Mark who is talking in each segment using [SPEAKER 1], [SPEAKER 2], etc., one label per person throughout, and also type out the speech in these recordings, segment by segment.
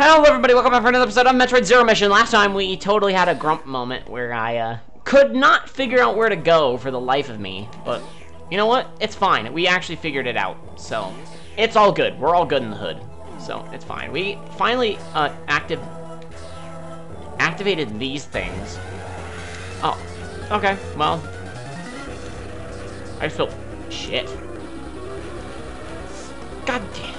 [SPEAKER 1] Hello everybody, welcome back for another episode of Metroid Zero Mission. Last time we totally had a grump moment where I uh, could not figure out where to go for the life of me. But you know what? It's fine. We actually figured it out. So it's all good. We're all good in the hood. So it's fine. We finally uh, active activated these things. Oh, okay. Well, I just feel shit. God damn.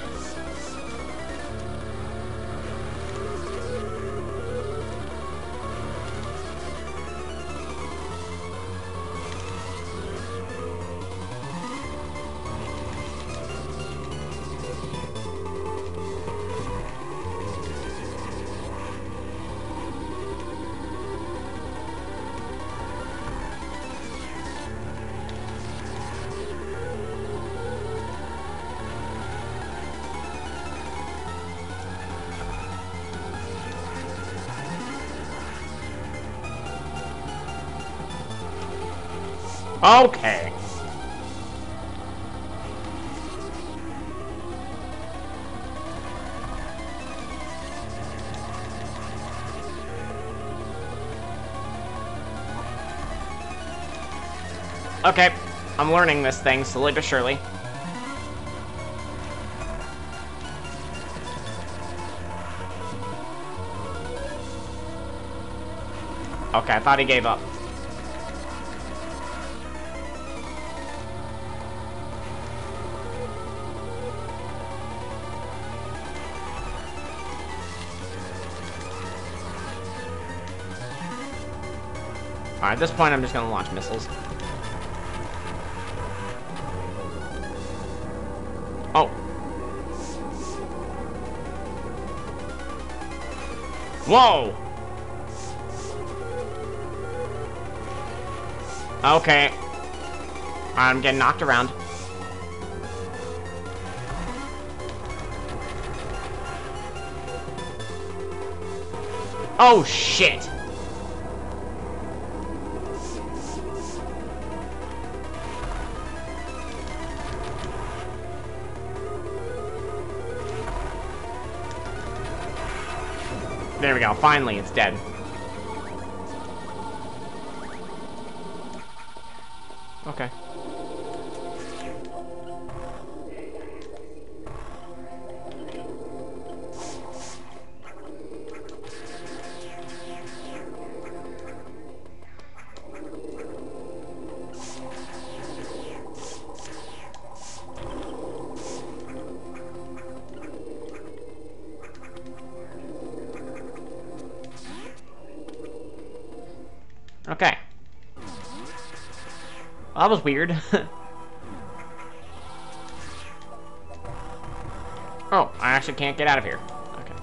[SPEAKER 1] Okay. Okay, I'm learning this thing slowly but surely. Okay, I thought he gave up. Alright, at this point I'm just gonna launch missiles. Oh. Whoa! Okay. I'm getting knocked around. Oh, shit! There we go. Finally, it's dead. Okay. Well, that was weird. oh, I actually can't get out of here. Okay.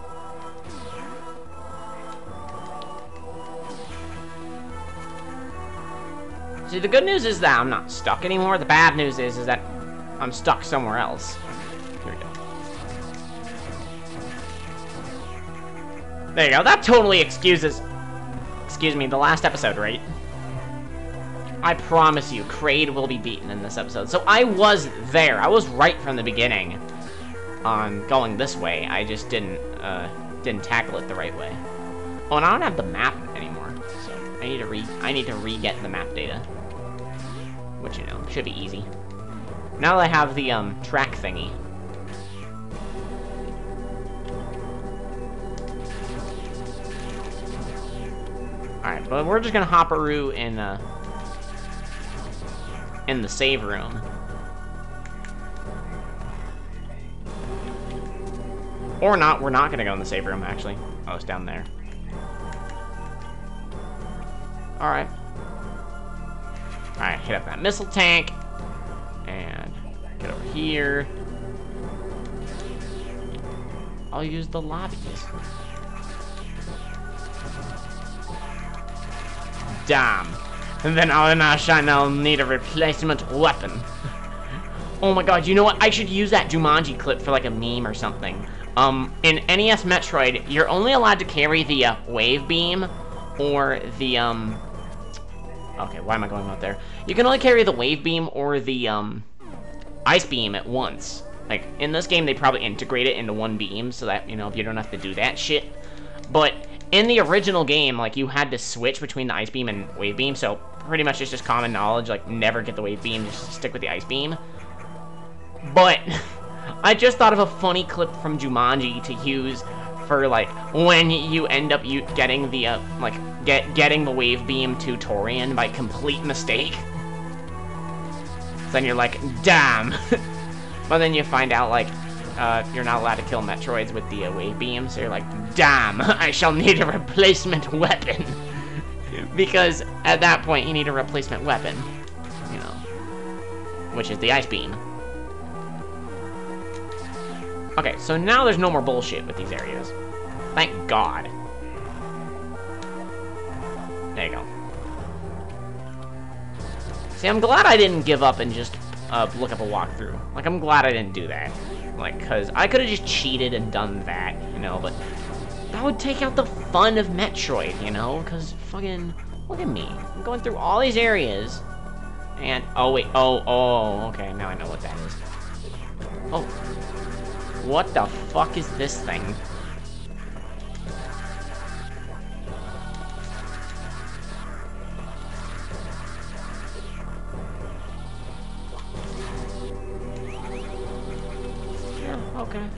[SPEAKER 1] See, the good news is that I'm not stuck anymore. The bad news is, is that I'm stuck somewhere else. Here we go. There you go. That totally excuses excuse me, the last episode, right? I promise you, Kraid will be beaten in this episode. So I was there. I was right from the beginning on going this way. I just didn't, uh, didn't tackle it the right way. Oh, and I don't have the map anymore, so I need to re- I need to re-get the map data. Which, you know, should be easy. Now that I have the, um, track thingy, Alright, but we're just gonna hop a hopperoo in, uh, in the save room. Or not, we're not gonna go in the save room, actually. Oh, it's down there. Alright. Alright, hit up that missile tank. And get over here. I'll use the lobbies. Damn. And then I'll, I'll need a replacement weapon. oh my god, you know what? I should use that Jumanji clip for like a meme or something. Um, in NES Metroid, you're only allowed to carry the uh, wave beam or the, um... Okay, why am I going out there? You can only carry the wave beam or the, um, ice beam at once. Like, in this game, they probably integrate it into one beam so that, you know, if you don't have to do that shit. But in the original game, like, you had to switch between the ice beam and wave beam, so pretty much it's just common knowledge, like, never get the wave beam, just stick with the ice beam. But, I just thought of a funny clip from Jumanji to use for, like, when you end up you getting the, uh, like, get getting the wave beam to Tourian by complete mistake. then you're like, damn! but then you find out, like, uh, you're not allowed to kill Metroids with the wave beam, so you're like, damn, I shall need a replacement weapon. because at that point, you need a replacement weapon, you know, which is the ice beam. Okay, so now there's no more bullshit with these areas. Thank God. There you go. See, I'm glad I didn't give up and just uh, look up a walkthrough. Like, I'm glad I didn't do that. Like, because I could have just cheated and done that, you know, but that would take out the fun of Metroid, you know? Because fucking, look at me. I'm going through all these areas, and, oh, wait, oh, oh, okay, now I know what that is. Oh, what the fuck is this thing? Okay.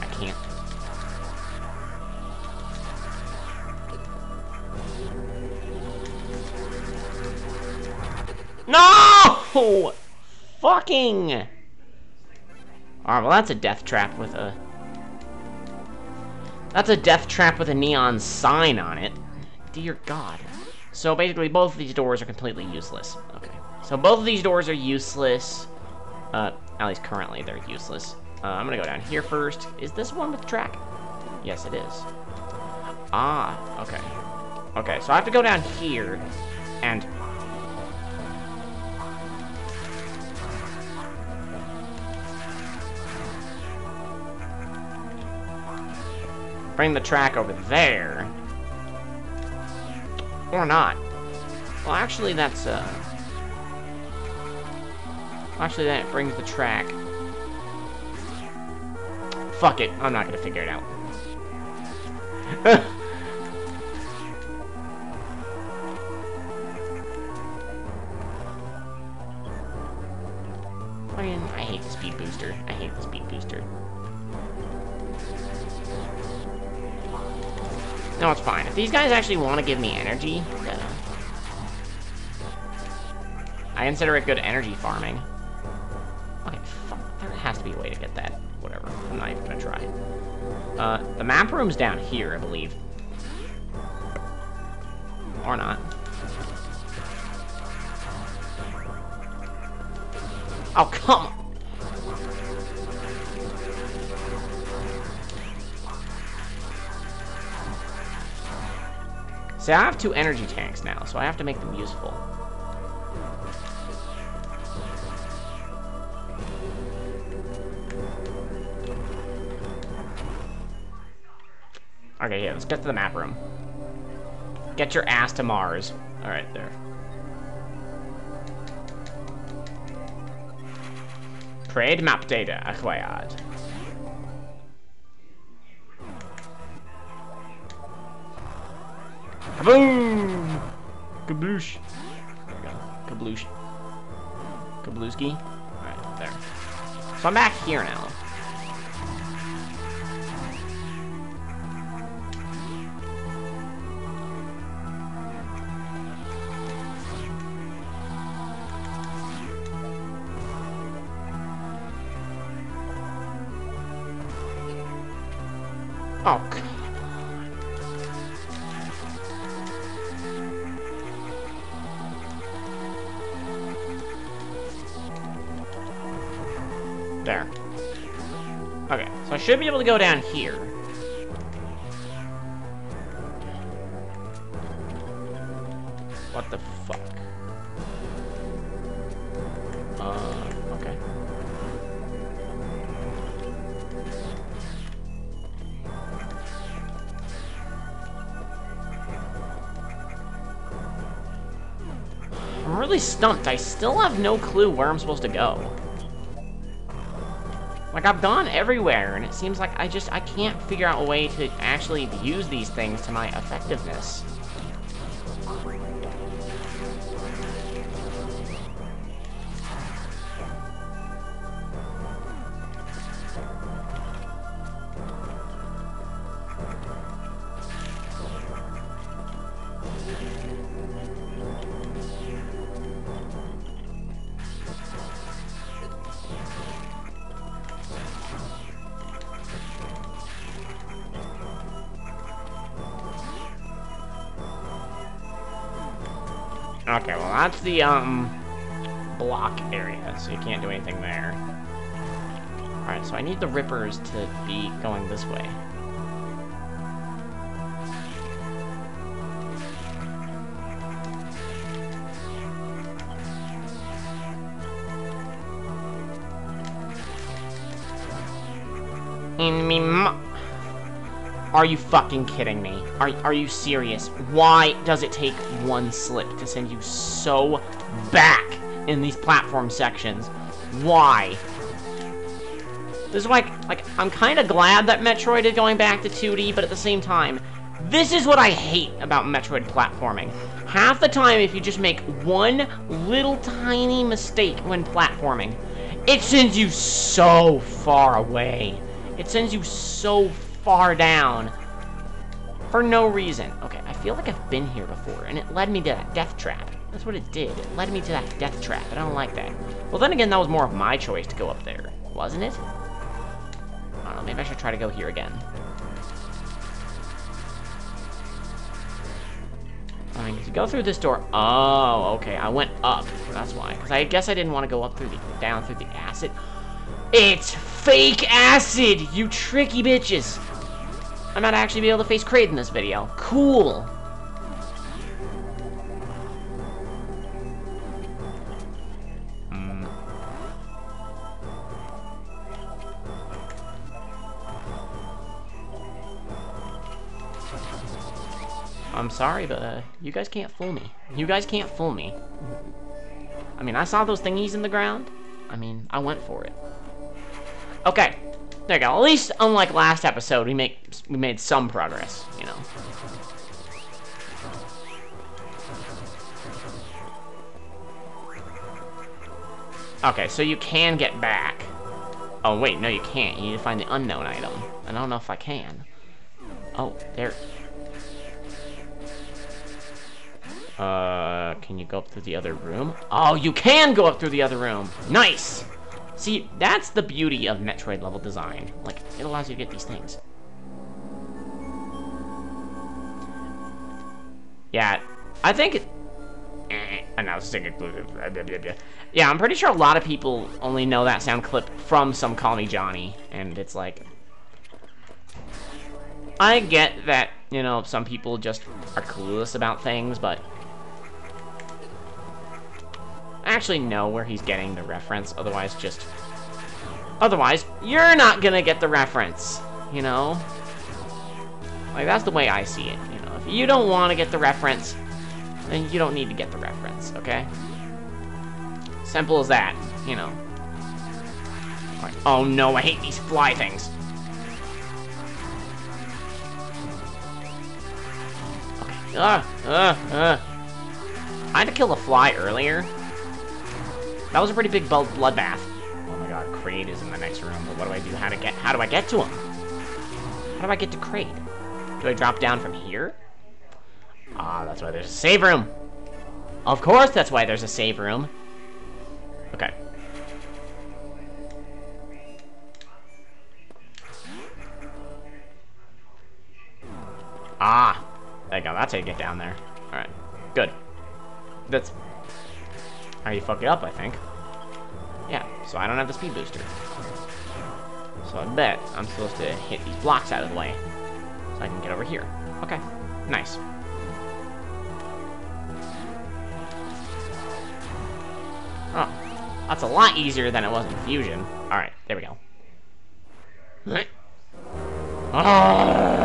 [SPEAKER 1] I, can't. No! Fucking! Alright, well that's a death trap with a... That's a death trap with a neon sign on it. Dear God. So basically, both of these doors are completely useless. Okay. So both of these doors are useless. Uh, at least currently they're useless. Uh, I'm gonna go down here first. Is this one with track? Yes, it is. Ah, okay. Okay, so I have to go down here and bring the track over there. Or not. Well, actually, that's, uh... Actually, that brings the track. Fuck it. I'm not gonna figure it out. I mean, I hate the speed booster. I hate the speed booster. No, it's fine. If these guys actually want to give me energy, then... I consider it good energy farming. The map room's down here, I believe. Or not. Oh, come on. See, I have two energy tanks now, so I have to make them useful. Okay, yeah, let's get to the map room. Get your ass to Mars. Alright, there. Trade map data acquired. Kaboom! Kabloosh. There we go. Kabloosh. Kablooski. Alright, there. So I'm back here now. Oh, There. Okay, so I should be able to go down here. Really stumped. I still have no clue where I'm supposed to go. Like, I've gone everywhere, and it seems like I just, I can't figure out a way to actually use these things to my effectiveness. Okay, well that's the, um, block area, so you can't do anything there. Alright, so I need the Rippers to be going this way. In me are you fucking kidding me? Are, are you serious? Why does it take one slip to send you so back in these platform sections? Why? This is like, like, I'm kind of glad that Metroid is going back to 2D, but at the same time, this is what I hate about Metroid platforming. Half the time, if you just make one little tiny mistake when platforming, it sends you so far away. It sends you so far down for no reason. Okay, I feel like I've been here before, and it led me to that death trap. That's what it did. It led me to that death trap. I don't like that. Well, then again, that was more of my choice to go up there, wasn't it? I don't know, maybe I should try to go here again. I mean, go through this door... Oh, okay, I went up. That's why. Because I guess I didn't want to go up through the... down through the acid. It's fake acid, you tricky bitches! I might actually be able to face Kraid in this video. Cool! Hmm. I'm sorry, but uh, you guys can't fool me. You guys can't fool me. I mean, I saw those thingies in the ground. I mean, I went for it. Okay, there you go. At least, unlike last episode, we make we made some progress, you know. Okay, so you can get back. Oh, wait, no, you can't. You need to find the unknown item. I don't know if I can. Oh, there. Uh, can you go up through the other room? Oh, you can go up through the other room. Nice! See, that's the beauty of Metroid level design. Like, it allows you to get these things. Yeah, I think... Eh, announcing Yeah, I'm pretty sure a lot of people only know that sound clip from some Call Me Johnny, and it's like... I get that, you know, some people just are clueless about things, but actually know where he's getting the reference, otherwise just... Otherwise, you're not gonna get the reference, you know? Like, that's the way I see it, you know? If you don't want to get the reference, then you don't need to get the reference, okay? Simple as that, you know? Oh no, I hate these fly things. Okay. Uh, uh, uh. I had to kill a fly earlier, that was a pretty big bloodbath. Oh my god, Kraid is in the next room, but what do I do? How to get how do I get to him? How do I get to Kraid? Do I drop down from here? Ah, that's why there's a save room. Of course that's why there's a save room. Okay. Ah, there you go. That's how you get down there. All right, good. That's how you fuck it up, I think. Yeah, so I don't have the speed booster. So I bet I'm supposed to hit these blocks out of the way. So I can get over here. Okay, nice. Oh, that's a lot easier than it was in Fusion. Alright, there we go. Oh!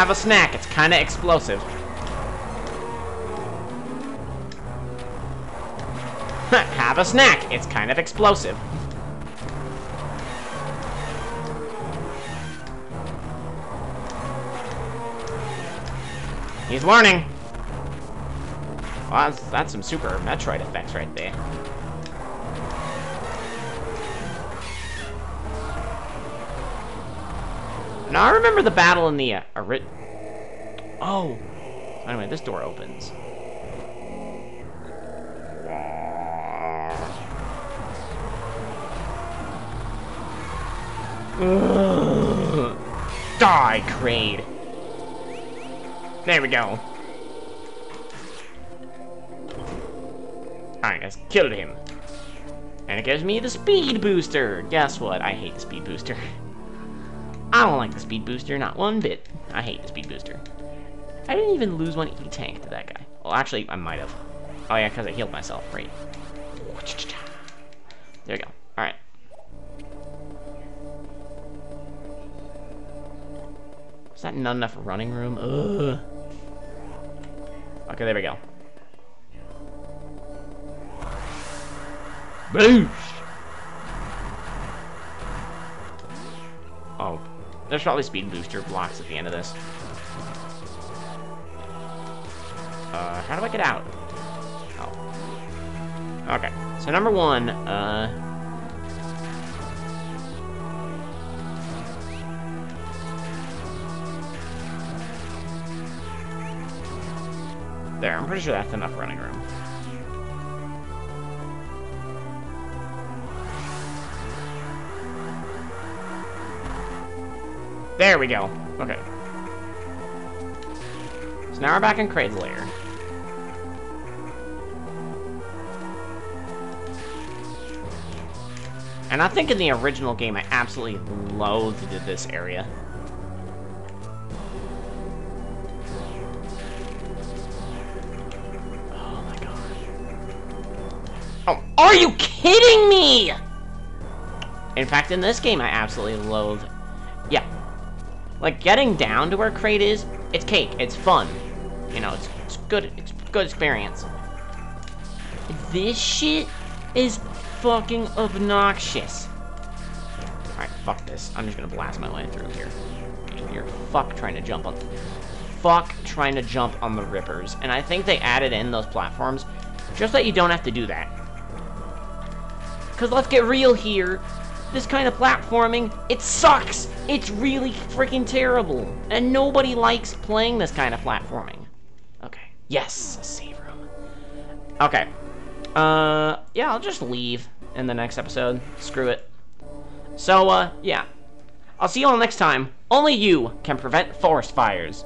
[SPEAKER 1] have a snack. It's kind of explosive. have a snack. It's kind of explosive. He's learning. Well, that's, that's some super Metroid effects right there. Now, I remember the battle in the... Uh, oh. Anyway, this door opens. Die, Kraid. There we go. Alright, guys, killed him. And it gives me the speed booster. Guess what? I hate the speed booster. I don't like the speed booster, not one bit. I hate the speed booster. I didn't even lose one E-Tank to that guy. Well, actually, I might have. Oh yeah, because I healed myself, right. There we go. Alright. Is that not enough running room? Ugh. Okay, there we go. Boosh! There's probably speed booster blocks at the end of this. Uh, how do I get out? Oh. Okay. So number one, uh... There, I'm pretty sure that's enough running room. There we go. Okay. So now we're back in Kraid's lair. And I think in the original game, I absolutely loathed this area. Oh my god. Oh, are you kidding me? In fact, in this game, I absolutely loathe... Like, getting down to where Kraid is, it's cake. It's fun. You know, it's, it's good. It's good experience. This shit is fucking obnoxious. Alright, fuck this. I'm just gonna blast my way through here. You're fuck trying to jump on... Fuck trying to jump on the rippers. And I think they added in those platforms just that you don't have to do that. Because let's get real here this kind of platforming, it sucks! It's really freaking terrible. And nobody likes playing this kind of platforming. Okay. Yes, a save room. Okay. Uh, yeah, I'll just leave in the next episode. Screw it. So, uh, yeah. I'll see you all next time. Only you can prevent forest fires.